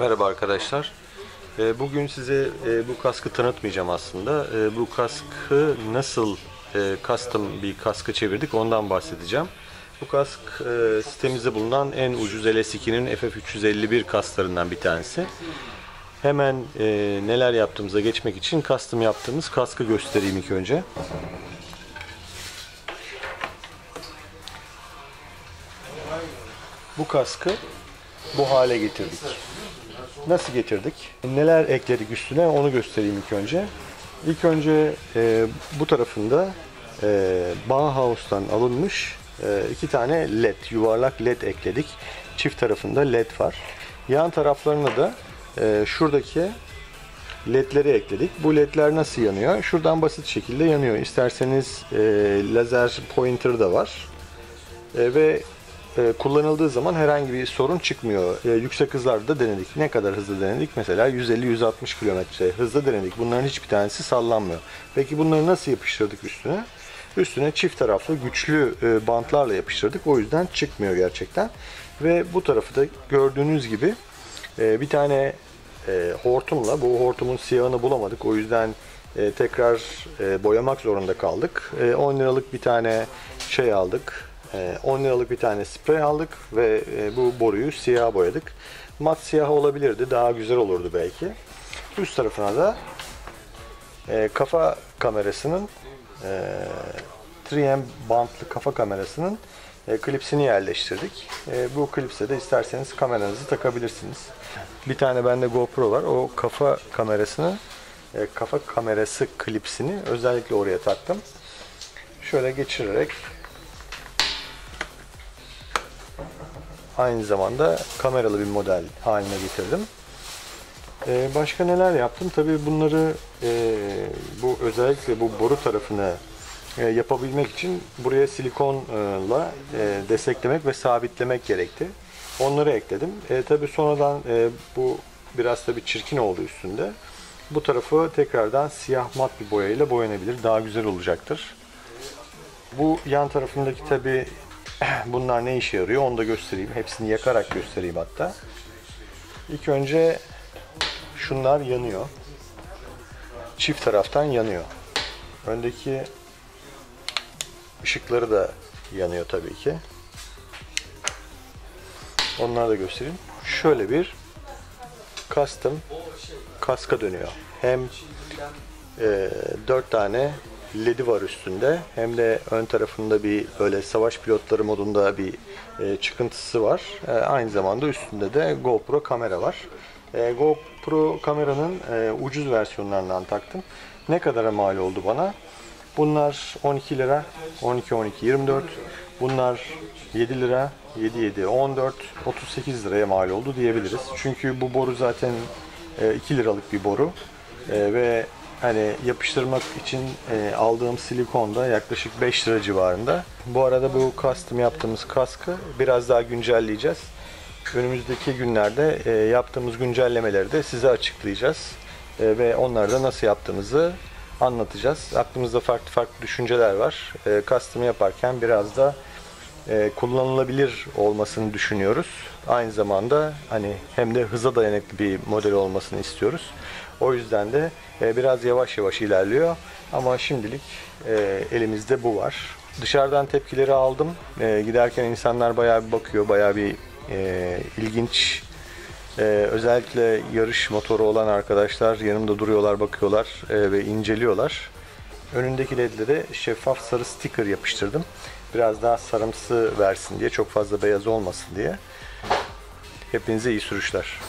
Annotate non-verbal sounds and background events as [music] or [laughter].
Merhaba arkadaşlar. Ee, Bugün size e, bu kaskı tanıtmayacağım aslında. Ee, Bu kaskı nasıl e, custom bir kaskı çevirdik ondan bahsedeceğim. Bu kask e, sitemizde bulunan en ucuz LS2'nin FF351 kasklarından bir tanesi. Hemen neler yaptığımıza geçmek için custom yaptığımız kaskı göstereyim ilk önce. Bu kaskı bu hale getirdik. Nasıl getirdik? Neler ekledik üstüne onu göstereyim ilk önce. İlk önce e, bu tarafında e, Bauhaus'tan alınmış e, iki tane led, yuvarlak led ekledik. Çift tarafında led var. Yan taraflarına da e, şuradaki ledleri ekledik. Bu ledler nasıl yanıyor? Şuradan basit şekilde yanıyor. İsterseniz e, lazer pointer da var. E, ve e, kullanıldığı zaman herhangi bir sorun çıkmıyor. E, yüksek hızlarda denedik. Ne kadar hızlı denedik? Mesela 150-160 km hızda denedik. Bunların hiçbir tanesi sallanmıyor. Peki bunları nasıl yapıştırdık üstüne? Üstüne çift taraflı güçlü e, bantlarla yapıştırdık. O yüzden çıkmıyor gerçekten. Ve bu tarafı da gördüğünüz gibi bir tane hortumla, bu hortumun siyahını bulamadık. O yüzden tekrar boyamak zorunda kaldık. E, 10 liralık bir tane şey aldık. E, 10 liralık bir tane sprey aldık ve e, bu boruyu siyah boyadık. Mat siyah olabilirdi, daha güzel olurdu belki. Üst tarafına da e, kafa kamerasının e, 3M bantlı kafa kamerasının e, klipsini yerleştirdik. E, bu klipse de isterseniz kameranızı takabilirsiniz. Bir tane bende GoPro var. O kafa kamerasını e, kafa kamerası klipsini özellikle oraya taktım. Şöyle geçirerek aynı zamanda kameralı bir model haline getirdim. Ee, başka neler yaptım? Tabii bunları e, bu özellikle bu boru tarafını e, yapabilmek için buraya silikonla e, desteklemek ve sabitlemek gerekti. Onları ekledim. E, tabii sonradan e, bu biraz tabii çirkin oldu üstünde. Bu tarafı tekrardan siyah mat bir boyayla boyanabilir. Daha güzel olacaktır. Bu yan tarafındaki tabii [clears throat] bunlar ne işe yarıyor onu da göstereyim. Hepsini yakarak göstereyim hatta. İlk önce şunlar yanıyor. Çift taraftan yanıyor. Öndeki ışıkları da yanıyor tabii ki. Onları da göstereyim. Şöyle bir custom kaska dönüyor. Hem e, 4 tane ledi var üstünde. Hem de ön tarafında bir böyle savaş pilotları modunda bir e, çıkıntısı var. E, aynı zamanda üstünde de GoPro kamera var. E, GoPro kameranın e, ucuz versiyonlarından taktım. Ne kadara mal oldu bana? Bunlar 12 lira, 12 12 24. Bunlar 7 lira, 7 7 14, 38 liraya mal oldu diyebiliriz. Çünkü bu boru zaten e, 2 liralık bir boru. E, ve hani yapıştırmak için e, aldığım silikon da yaklaşık 5 lira civarında. Bu arada bu custom yaptığımız kaskı biraz daha güncelleyeceğiz. Önümüzdeki günlerde e, yaptığımız güncellemeleri de size açıklayacağız. E, ve onları da nasıl yaptığımızı anlatacağız. Aklımızda farklı farklı düşünceler var. E, custom yaparken biraz da e, kullanılabilir olmasını düşünüyoruz. Aynı zamanda hani hem de hıza dayanıklı bir model olmasını istiyoruz. O yüzden de e, biraz yavaş yavaş ilerliyor. Ama şimdilik e, elimizde bu var. Dışarıdan tepkileri aldım. E, giderken insanlar bayağı bir bakıyor, bayağı bir e, ilginç. E, özellikle yarış motoru olan arkadaşlar yanımda duruyorlar, bakıyorlar e, ve inceliyorlar. Önündeki ledlere şeffaf sarı sticker yapıştırdım. Biraz daha sarımsı versin diye, çok fazla beyaz olmasın diye. Hepinize iyi sürüşler.